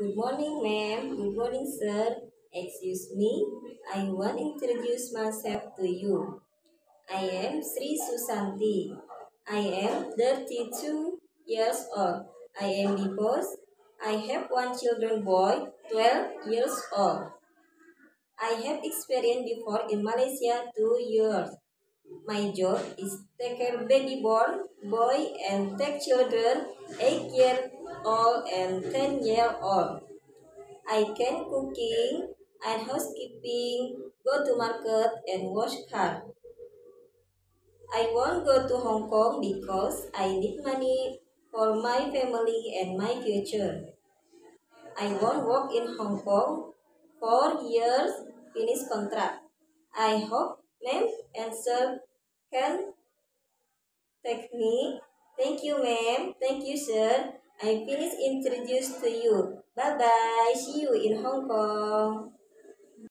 Good morning, ma'am. Good morning, sir. Excuse me, I want to introduce myself to you. I am Sri Susanti. I am 32 years old. I am divorced. I have one children boy, 12 years old. I have experience before in Malaysia two years. My job is take care baby born boy and take children 8 years old and 10 year old. I can cooking and housekeeping, go to market and wash car. I won't go to Hong Kong because I need money for my family and my future. I won't work in Hong Kong for years, finish contract. I hope ma'am and sir can take me. Thank you, ma'am. Thank you, sir. I finish introduce to you. Bye bye. See you in Hong Kong.